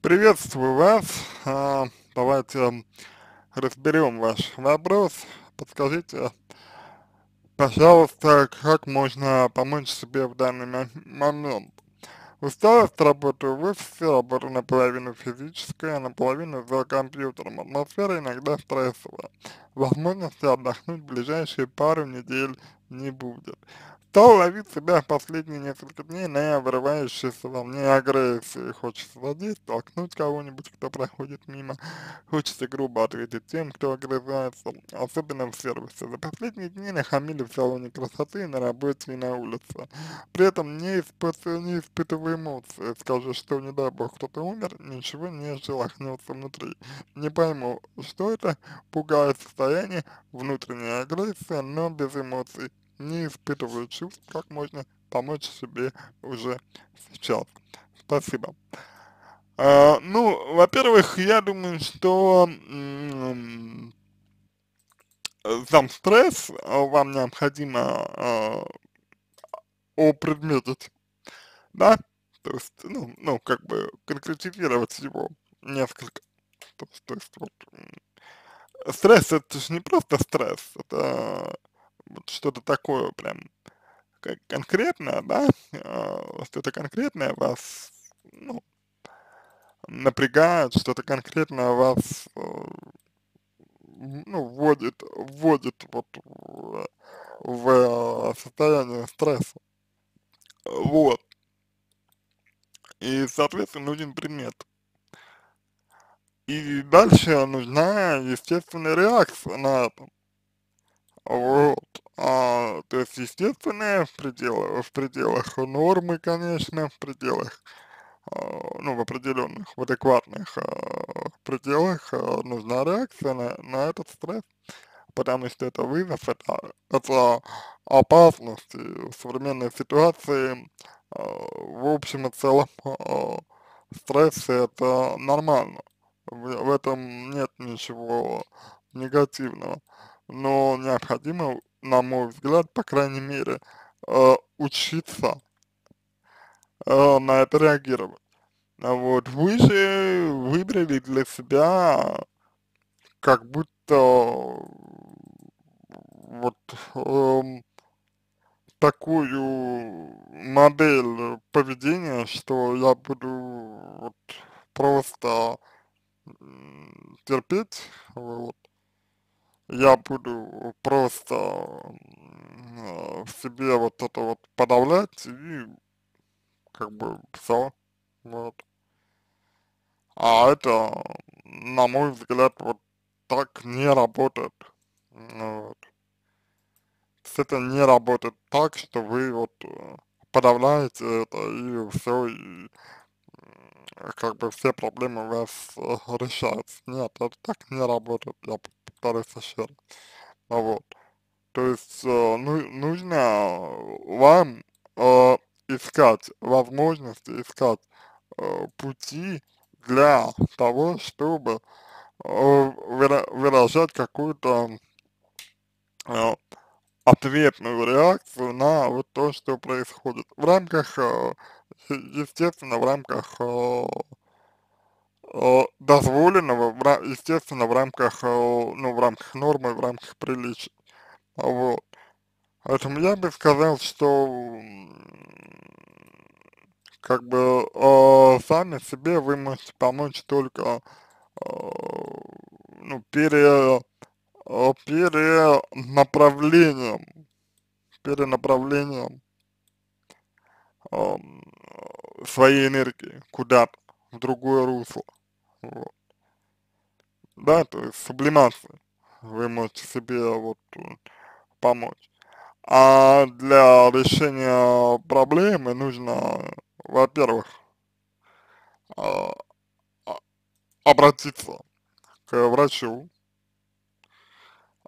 Приветствую вас. А, давайте разберем ваш вопрос. Подскажите, пожалуйста, как можно помочь себе в данный момент? Усталость работы в офисе, работа наполовину физическая, наполовину за компьютером. Атмосфера иногда стрессовая. Возможности отдохнуть в ближайшие пару недель не будет. Стал ловить себя последние несколько дней на вырывающейся волне агрессии. Хочется задеть, толкнуть кого-нибудь, кто проходит мимо. Хочется грубо ответить тем, кто огрызается, особенно в сервисе. За последние дни нахамили в салоне красоты, на работе и на улице. При этом не, испытываю, не испытываю эмоций. Скажу, что не дай бог кто-то умер, ничего не шелохнется внутри. Не пойму, что это, пугает состояние внутренней агрессии, но без эмоций не испытываю чувств, как можно помочь себе уже сейчас. Спасибо. А, ну, во-первых, я думаю, что сам стресс вам необходимо а, опредметить, да, то есть, ну, ну, как бы конкретизировать его несколько, то, то есть, вот, стресс это же не просто стресс, это вот что-то такое прям как конкретное, да, э, что-то конкретное вас, ну, напрягает, что-то конкретное вас, э, ну, вводит, вводит вот в, в состояние стресса, вот, и, соответственно, нужен предмет. И дальше нужна естественная реакция на это. Вот. А, то есть, естественное в пределах, в пределах нормы, конечно, в пределах, а, ну, в определенных, в адекватных а, пределах а, нужна реакция на, на этот стресс, потому что это вызов, это, это опасность, в современной ситуации, а, в общем и целом, а, стресс это нормально, в, в этом нет ничего негативного но необходимо, на мой взгляд, по крайней мере, э, учиться э, на это реагировать. А вот вы же выбрали для себя как будто вот э, такую модель поведения, что я буду вот просто терпеть, вот, я буду просто в себе вот это вот подавлять и как бы все, вот. А это, на мой взгляд, вот так не работает, вот. Это не работает так, что вы вот э, подавляете это и все, и как бы все проблемы у вас э, решаются. Нет, это так не работает, я повторюсь еще раз. Вот. То есть э, ну, нужно вам э, искать возможности, искать э, пути для того, чтобы э, выражать какую-то э, ответную реакцию на вот то, что происходит в рамках, э, естественно, в рамках э, э, дозволенного, естественно, в рамках, ну, в рамках нормы, в рамках приличий, вот. Поэтому я бы сказал, что как бы э, сами себе вы можете помочь только э, ну, пере, перенаправлением, перенаправлением э, своей энергии куда-то, в другое русло. Вот. Да, то есть сублимация. Вы можете себе вот помочь. А для решения проблемы нужно, во-первых, а, обратиться к врачу,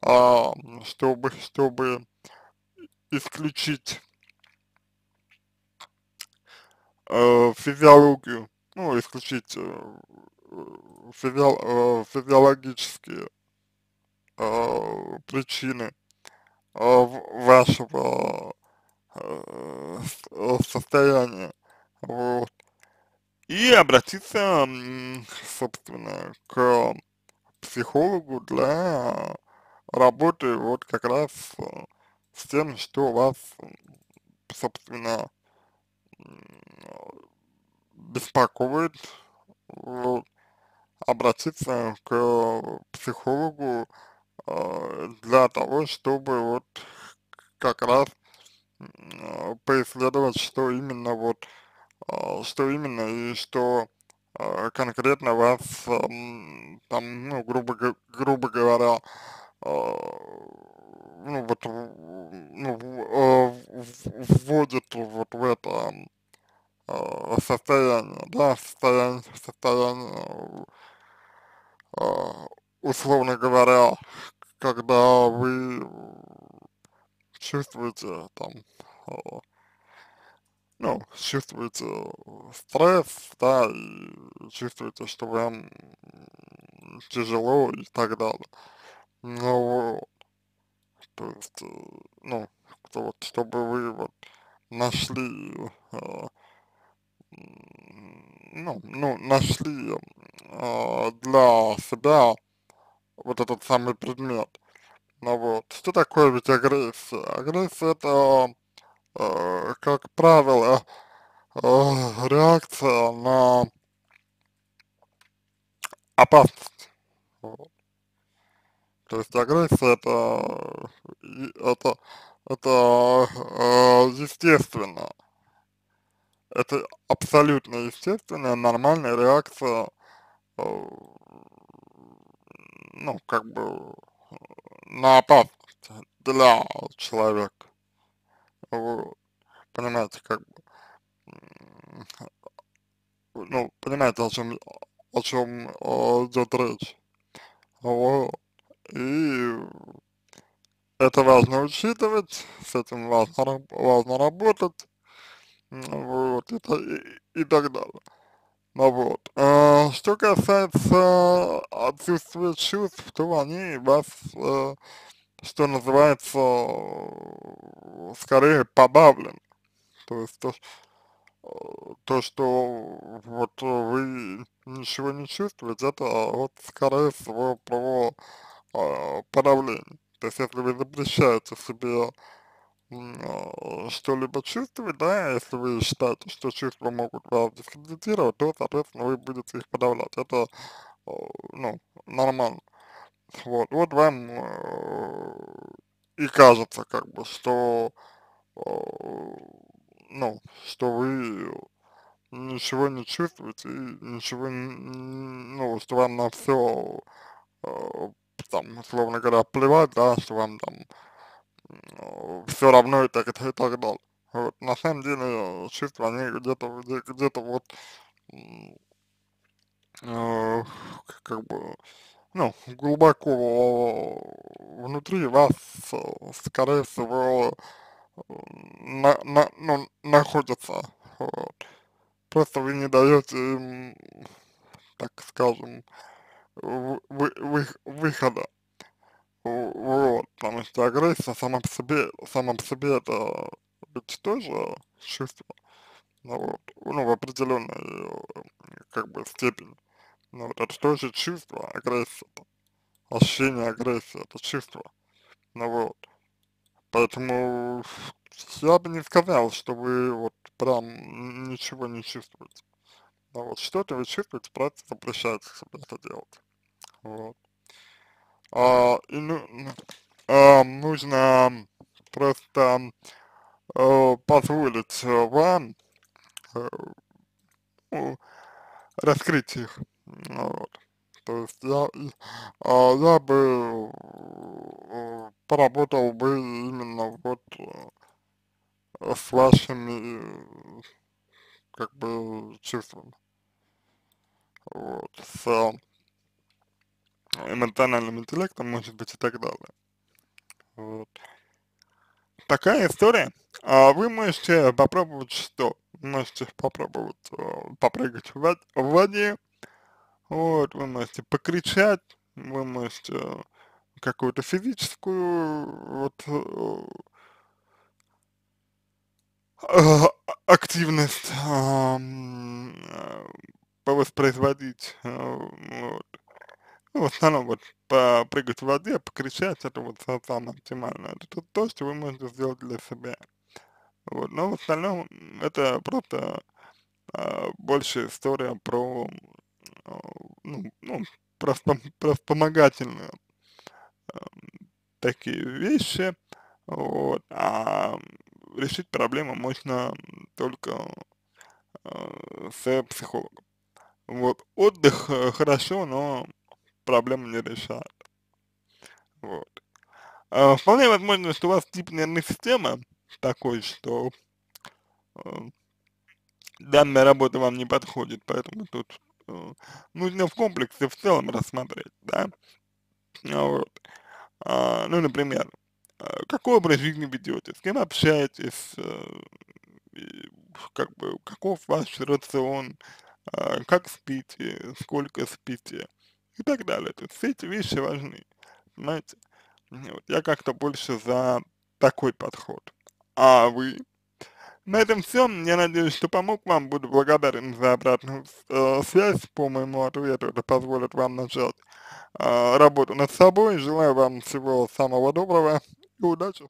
а, чтобы, чтобы исключить э, физиологию, ну, исключить э, физио, э, физиологические э, причины э, вашего э, состояния, вот, и обратиться, собственно, к психологу для работы вот как раз с тем, что вас, собственно, беспокоит, вот, обратиться к психологу э, для того, чтобы вот как раз э, поисследовать, что именно вот, э, что именно и что э, конкретно вас э, там, ну, грубо, грубо говоря, э, ну, вот, ну, э, вводит вот в это э, состояние, да, состояние, состояние э, условно говоря, когда вы чувствуете там, э, ну, чувствуете стресс, да, и чувствуете, что вам тяжело и так далее. Ну, то есть, э, ну, вот, чтобы вы вот нашли, э, ну, ну, нашли э, для себя вот этот самый предмет. Ну вот, что такое ведь агрессия? Агрессия это, э, как правило, э, реакция на опасность. Вот. То есть агрессия это, это, это э, естественно. Это абсолютно естественная, нормальная реакция, э, ну, как бы, на опасность для человека. Вот. Понимаете, как бы, ну, понимаете, о чем, о чем э, идет речь. Вот. И это важно учитывать, с этим важно, важно работать, вот, это, и, и так далее. Ну вот. А, что касается отсутствия чувств, то они вас, э, что называется, скорее подавлены. То есть то, то, что вот вы ничего не чувствуете, это вот скорее всего про э, подавление. То есть если вы запрещаете себе э, что-либо чувствовать, да, если вы считаете, что чувства могут вас дискредитировать, то, соответственно, вы будете их подавлять. Это, э, ну, нормально. Вот, вот вам э, и кажется, как бы, что, ну, что вы ничего не чувствуете и ничего, ну, что вам на все, там, условно говоря, плевать, да, что вам там все равно и так, и так, и так далее. Вот. На самом деле чувства, они где-то где-то где вот э, как бы, ну, глубоко внутри вас, скорее всего, на, на, ну, находятся. Вот. Просто вы не даете им, так скажем, вы, вы, выхода. Вот, потому что агрессия сама по себе, сама по себе это ведь тоже чувство, ну вот, ну в определенной, как бы, степени. Ну вот, это тоже чувство, агрессия, ощущение агрессии, это чувство. Ну вот, поэтому я бы не сказал, что вы вот прям ничего не чувствуете. Ну вот, что-то вы чувствуете, просто запрещаете себе это делать. Вот а, и, ну, а, нужно просто а, позволить вам а, раскрыть их. Вот. То есть я, а, я бы поработал бы именно вот с вашими как бы чувствами. Вот, с эмоциональным интеллектом, может быть, и так далее. Вот. Такая история. А вы можете попробовать что? Можете попробовать а, попрыгать в, воде, вот, вы можете покричать, вы можете какую-то физическую вот а, активность, ам, а, повоспроизводить, а, вот. Ну, в основном вот попрыгать в воде, покричать, это вот са самое оптимальное. Это то, то, что вы можете сделать для себя. Вот, но в остальном, это просто, а, больше история про, а, ну ну, про про вспомогательные, ам, такие вещи, вот, ам, решить проблему можно, только, а, с психологом. Вот, отдых, э, хорошо, но проблему не решает. Вот. А, вполне возможно, что у вас тип нервной системы такой, что, а, данная работа вам не подходит, поэтому тут, э, нужно в комплексе в целом рассмотреть, да. А, вот. А, ну, например, а, какой образ жизни ведете, с кем общаетесь, э, как бы каков ваш рацион, как спите, сколько спите и так далее. То есть все эти вещи важны, понимаете. Я как-то больше за такой подход. А вы? На этом всё. Я надеюсь, что помог вам. Буду благодарен за обратную э, связь по моему ответу. Это позволит вам начать, а, работу над собой. Желаю вам всего самого доброго и удачи!